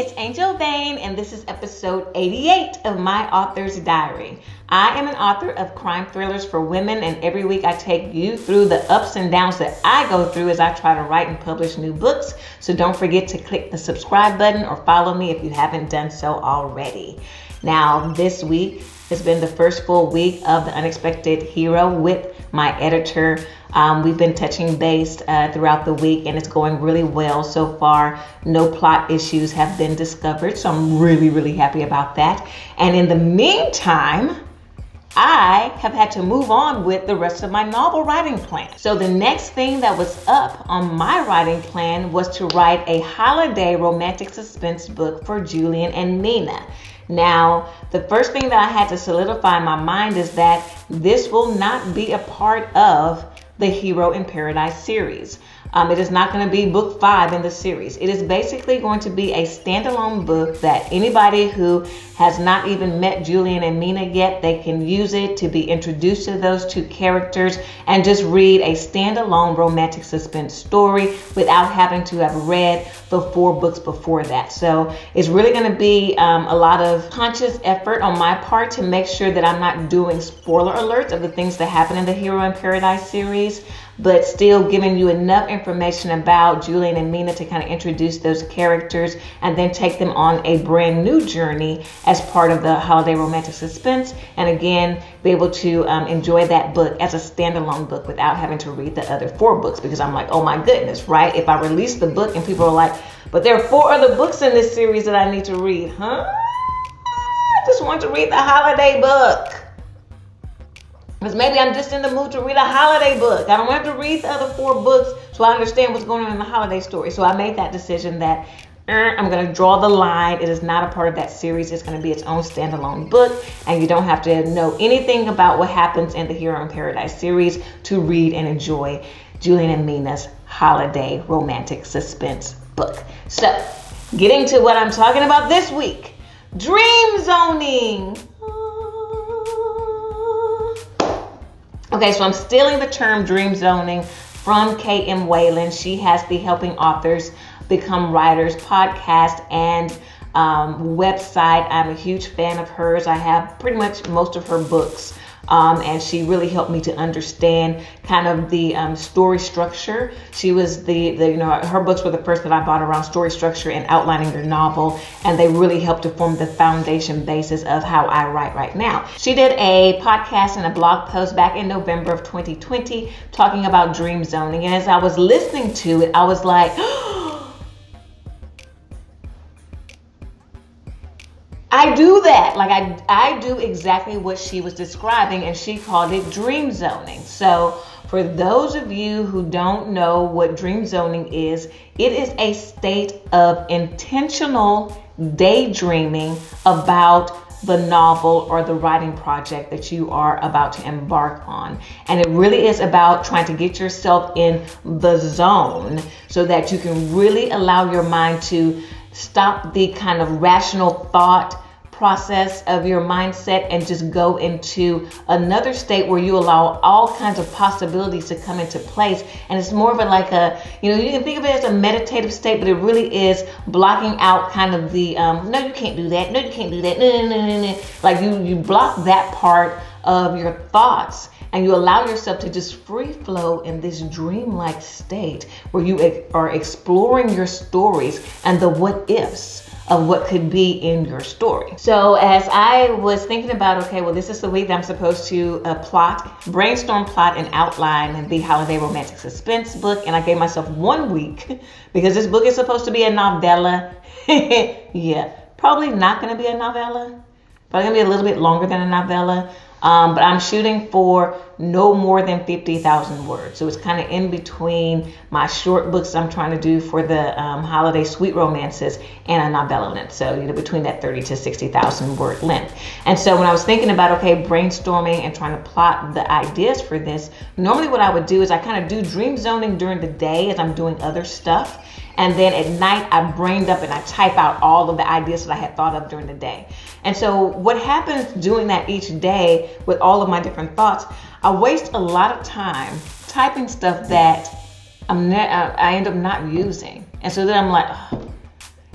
it's Angel Vane, and this is episode 88 of my author's diary. I am an author of crime thrillers for women, and every week I take you through the ups and downs that I go through as I try to write and publish new books. So don't forget to click the subscribe button or follow me if you haven't done so already. Now, this week has been the first full week of The Unexpected Hero with my editor. Um, we've been touching base uh, throughout the week and it's going really well so far. No plot issues have been discovered, so I'm really, really happy about that. And in the meantime, I have had to move on with the rest of my novel writing plan. So, the next thing that was up on my writing plan was to write a holiday romantic suspense book for Julian and Mina. Now, the first thing that I had to solidify in my mind is that this will not be a part of the Hero in Paradise series. Um, it is not going to be book five in the series. It is basically going to be a standalone book that anybody who has not even met Julian and Mina yet, they can use it to be introduced to those two characters and just read a standalone romantic suspense story without having to have read the four books before that. So it's really going to be um, a lot of conscious effort on my part to make sure that I'm not doing spoiler alerts of the things that happen in the Hero in Paradise series but still giving you enough information about Julian and Mina to kind of introduce those characters and then take them on a brand new journey as part of the holiday romantic suspense. And again, be able to um, enjoy that book as a standalone book without having to read the other four books because I'm like, oh my goodness, right? If I release the book and people are like, but there are four other books in this series that I need to read, huh? I just want to read the holiday book. Because maybe I'm just in the mood to read a holiday book. I don't have to read the other four books so I understand what's going on in the holiday story. So I made that decision that uh, I'm going to draw the line. It is not a part of that series. It's going to be its own standalone book. And you don't have to know anything about what happens in the Hero in Paradise series to read and enjoy Julian and Mina's holiday romantic suspense book. So, getting to what I'm talking about this week dream zoning. Okay, so I'm stealing the term dream zoning from K.M. Weiland. She has the Helping Authors Become Writers podcast and um, website. I'm a huge fan of hers. I have pretty much most of her books. Um, and she really helped me to understand kind of the um, story structure. She was the, the, you know, her books were the first that I bought around story structure and outlining your novel, and they really helped to form the foundation basis of how I write right now. She did a podcast and a blog post back in November of 2020 talking about dream zoning, and as I was listening to it, I was like, I do that. Like I I do exactly what she was describing and she called it dream zoning. So for those of you who don't know what dream zoning is, it is a state of intentional daydreaming about the novel or the writing project that you are about to embark on. And it really is about trying to get yourself in the zone so that you can really allow your mind to stop the kind of rational thought process of your mindset and just go into another state where you allow all kinds of possibilities to come into place. And it's more of a like a you know you can think of it as a meditative state but it really is blocking out kind of the um, no you can't do that. No you can't do that. No no no no, no. like you you block that part of your thoughts and you allow yourself to just free flow in this dreamlike state where you are exploring your stories and the what ifs of what could be in your story. So as I was thinking about, okay, well, this is the way that I'm supposed to uh, plot, brainstorm, plot, and outline the holiday romantic suspense book, and I gave myself one week because this book is supposed to be a novella. yeah, probably not going to be a novella. Probably going to be a little bit longer than a novella. Um, but I'm shooting for no more than 50,000 words. So it's kind of in between my short books I'm trying to do for the um, holiday sweet romances and a novella length. So, you know, between that 30 to 60,000 word length. And so when I was thinking about, okay, brainstorming and trying to plot the ideas for this, normally what I would do is I kind of do dream zoning during the day as I'm doing other stuff. And then at night, I brained up and I type out all of the ideas that I had thought of during the day. And so, what happens doing that each day with all of my different thoughts, I waste a lot of time typing stuff that I'm ne- uh, I end up not using. And so then I'm like,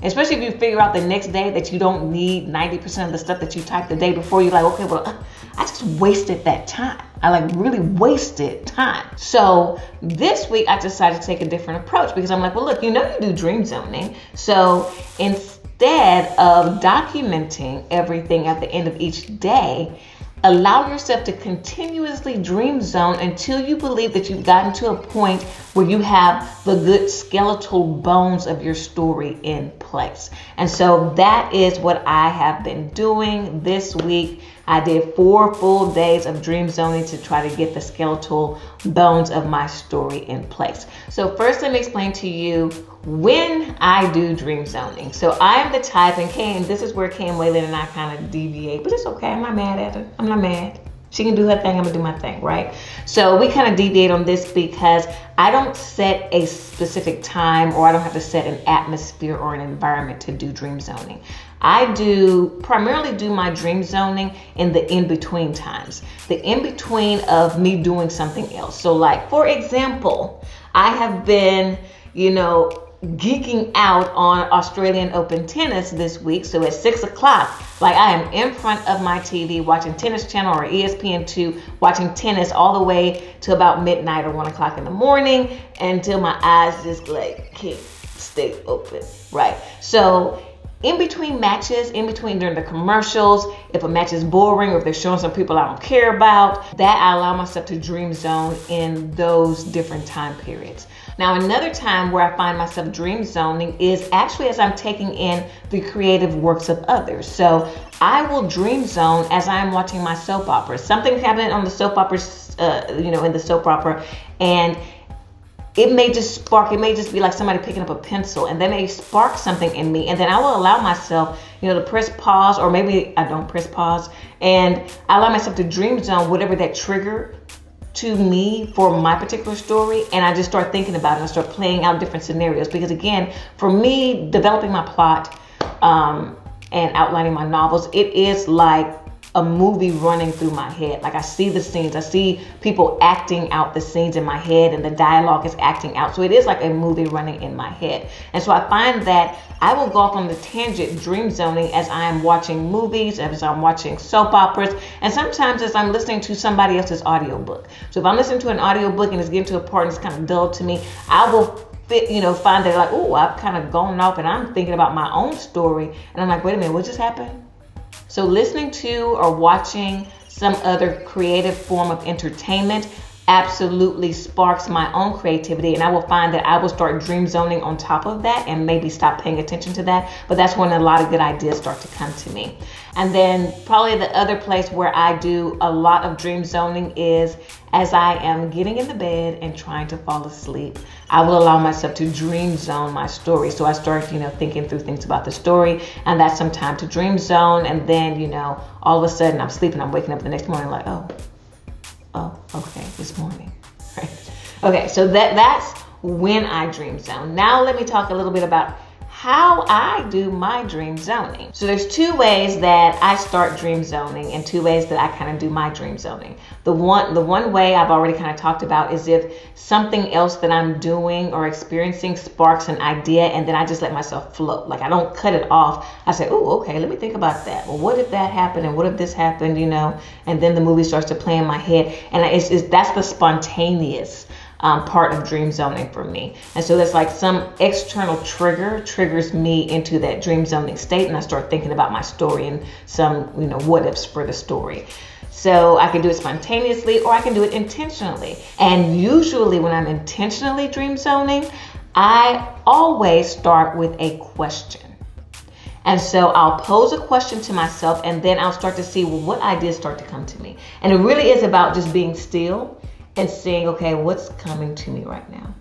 Especially if you figure out the next day that you don't need 90% of the stuff that you typed the day before, you're like, okay, well, I just wasted that time. I like really wasted time. So this week I decided to take a different approach because I'm like, well, look, you know, you do dream zoning. So instead of documenting everything at the end of each day, Allow yourself to continuously dream zone until you believe that you've gotten to a point where you have the good skeletal bones of your story in place. And so that is what I have been doing this week. I did four full days of dream zoning to try to get the skeletal bones of my story in place. So, first, let me explain to you when I do dream zoning. So, I am the type, and K.M., this is where K.M. Weiland and I kind of deviate, but it's okay. I'm not mad at her. I'm not mad. She can do her thing, I'm gonna do my thing, right? So we kind of deviate on this because I don't set a specific time or I don't have to set an atmosphere or an environment to do dream zoning. I do primarily do my dream zoning in the in between times, the in between of me doing something else. So, like for example, I have been, you know, geeking out on Australian Open tennis this week. So at six o'clock, like I am in front of my TV watching Tennis Channel or ESPN2, watching tennis all the way to about midnight or one o'clock in the morning until my eyes just like can't stay open, right? So in between matches, in between during the commercials, if a match is boring or if they're showing some people I don't care about, that I allow myself to dream zone in those different time periods. Now, another time where I find myself dream zoning is actually as I'm taking in the creative works of others. So I will dream zone as I'm watching my soap opera. Something's happening on the soap opera, uh, you know, in the soap opera, and it may just spark it may just be like somebody picking up a pencil and they may spark something in me and then i will allow myself you know to press pause or maybe i don't press pause and i allow myself to dream zone whatever that trigger to me for my particular story and I just start thinking about it and I start playing out different scenarios because again for me developing my plot um, and outlining my novels it is like a movie running through my head. Like I see the scenes, I see people acting out the scenes in my head, and the dialogue is acting out. So it is like a movie running in my head. And so I find that I will go off on the tangent dream zoning as I am watching movies, as I'm watching soap operas, and sometimes as I'm listening to somebody else's audiobook. So if I'm listening to an audiobook and it's getting to a part and it's kind of dull to me, I will fit, you know, find that like, oh, I've kind of gone off and I'm thinking about my own story. And I'm like, wait a minute, what just happened? So, listening to or watching some other creative form of entertainment absolutely sparks my own creativity and I will find that I will start dream zoning on top of that and maybe stop paying attention to that but that's when a lot of good ideas start to come to me. And then probably the other place where I do a lot of dream zoning is as I am getting in the bed and trying to fall asleep I will allow myself to dream zone my story. So I start you know thinking through things about the story and that's some time to dream zone and then you know all of a sudden I'm sleeping I'm waking up the next morning like oh oh, okay, this morning. Right. Okay, so that that's when I dream zone. Now let me talk a little bit about how I do my dream zoning. So there's two ways that I start dream zoning and two ways that I kind of do my dream zoning. The one the one way I've already kind of talked about is if something else that I'm doing or experiencing sparks an idea and then I just let myself float. Like I don't cut it off. I say, "Oh, okay, let me think about that. Well, what if that happened and what if this happened, you know?" And then the movie starts to play in my head and it's, it's that's the spontaneous um, part of dream zoning for me. And so that's like some external trigger triggers me into that dream zoning state, and I start thinking about my story and some, you know, what ifs for the story. So I can do it spontaneously or I can do it intentionally. And usually, when I'm intentionally dream zoning, I always start with a question. And so I'll pose a question to myself and then I'll start to see well, what ideas start to come to me. And it really is about just being still and seeing, okay, what's coming to me right now?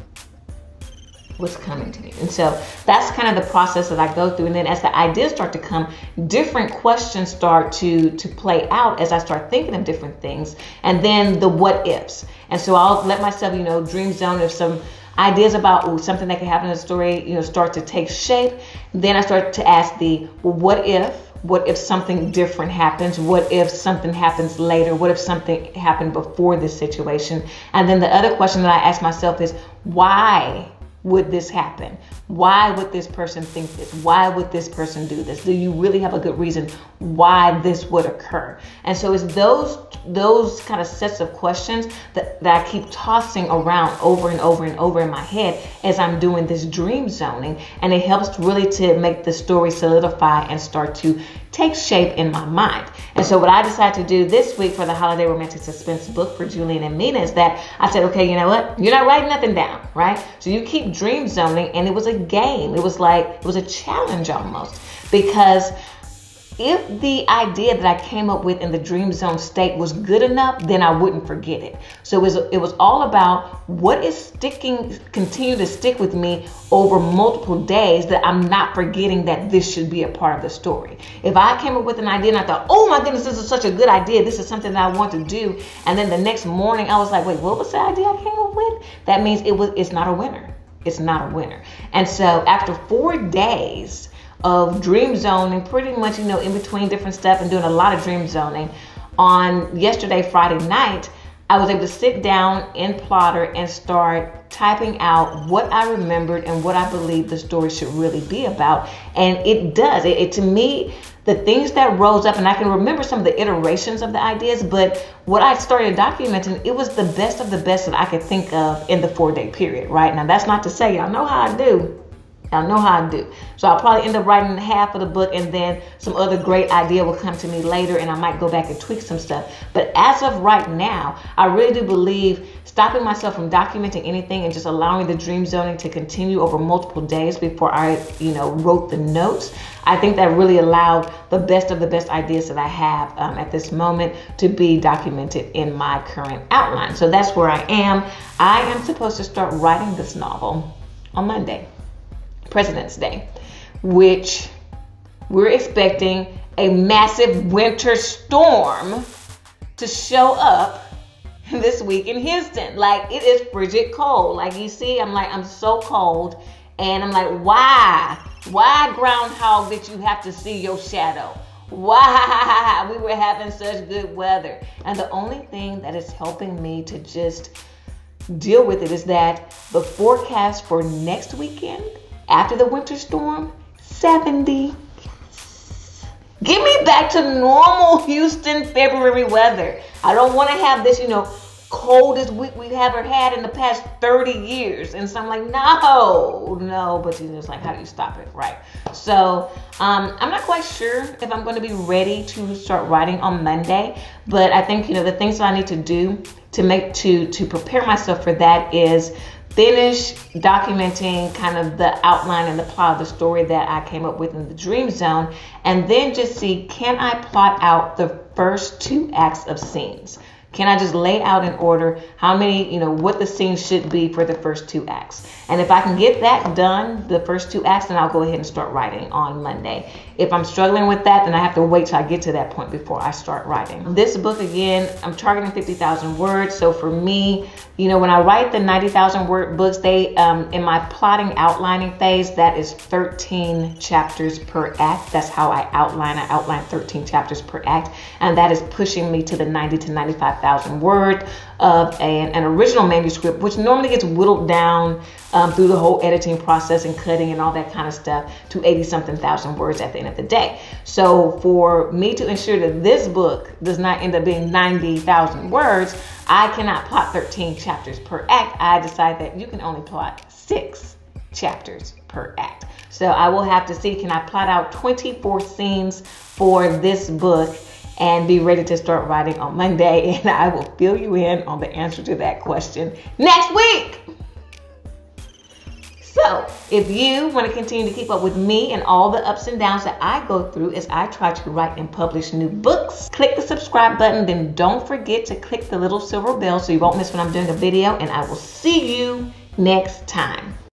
What's coming to me? And so that's kind of the process that I go through. And then as the ideas start to come, different questions start to to play out as I start thinking of different things. And then the what ifs. And so I'll let myself, you know, dream zone if some ideas about ooh, something that could happen in the story, you know, start to take shape. Then I start to ask the well, what if what if something different happens? What if something happens later? What if something happened before this situation? And then the other question that I ask myself is why would this happen? Why would this person think this? Why would this person do this? Do you really have a good reason why this would occur? And so it's those those kind of sets of questions that, that I keep tossing around over and over and over in my head as I'm doing this dream zoning. And it helps really to make the story solidify and start to take shape in my mind. And so what I decided to do this week for the holiday romantic suspense book for Julian and Mina is that I said, okay, you know what? You're not writing nothing down, right? So you keep dream zoning and it was a game. It was like it was a challenge almost because if the idea that I came up with in the dream zone state was good enough, then I wouldn't forget it. So it was, it was all about what is sticking, continue to stick with me over multiple days that I'm not forgetting that this should be a part of the story. If I came up with an idea and I thought, oh my goodness, this is such a good idea, this is something that I want to do, and then the next morning I was like, wait, what was the idea I came up with? That means it was, it's not a winner. It's not a winner. And so after four days, of dream zoning, pretty much, you know, in between different stuff and doing a lot of dream zoning. On yesterday, Friday night, I was able to sit down in Plottr and start typing out what I remembered and what I believe the story should really be about. And it does. It, it, to me, the things that rose up, and I can remember some of the iterations of the ideas, but what I started documenting, it was the best of the best that I could think of in the four day period, right? Now, that's not to say y'all know how I do. Y'all know how I do. So I'll probably end up writing half of the book and then some other great idea will come to me later and I might go back and tweak some stuff. But as of right now, I really do believe stopping myself from documenting anything and just allowing the dream zoning to continue over multiple days before I, you know, wrote the notes. I think that really allowed the best of the best ideas that I have um, at this moment to be documented in my current outline. So that's where I am. I am supposed to start writing this novel on Monday. President's Day, which we're expecting a massive winter storm to show up this week in Houston. Like it is frigid cold. Like you see, I'm like, I'm so cold. And I'm like, why? Why, groundhog, did you have to see your shadow? Why? We were having such good weather. And the only thing that is helping me to just deal with it is that the forecast for next weekend after the winter storm, 70. Get me back to normal Houston February weather. I don't want to have this, you know, coldest week we've ever had in the past 30 years. And so I'm like, no, no. But you know, it's like, how do you stop it? Right. So um, I'm not quite sure if I'm going to be ready to start writing on Monday. But I think, you know, the things that I need to do to make to to prepare myself for that is finish documenting kind of the outline and the plot of the story that I came up with in the dream zone, and then just see can I plot out the first two acts of scenes? Can I just lay out in order how many, you know, what the scene should be for the first two acts? And if I can get that done, the first two acts, then I'll go ahead and start writing on Monday. If I'm struggling with that, then I have to wait till I get to that point before I start writing. This book, again, I'm targeting 50,000 words. So for me, you know, when I write the 90,000 word books, they, um, in my plotting outlining phase, that is 13 chapters per act. That's how I outline. I outline 13 chapters per act. And that is pushing me to the 90 to 95,000 word of an, an, original manuscript, which normally gets whittled down um, through the whole editing process and cutting and all that kind of stuff to 80 something thousand words at the end of the day. So for me to ensure that this book does not end up being 90,000 words, I cannot plot 13 chapters per act. I decide that you can only plot six chapters per act. So I will have to see can I plot out 24 scenes for this book and be ready to start writing on Monday. And I will fill you in on the answer to that question next week. So, if you want to continue to keep up with me and all the ups and downs that I go through as I try to write and publish new books, click the subscribe button. Then don't forget to click the little silver bell so you won't miss when I'm doing a video. And I will see you next time.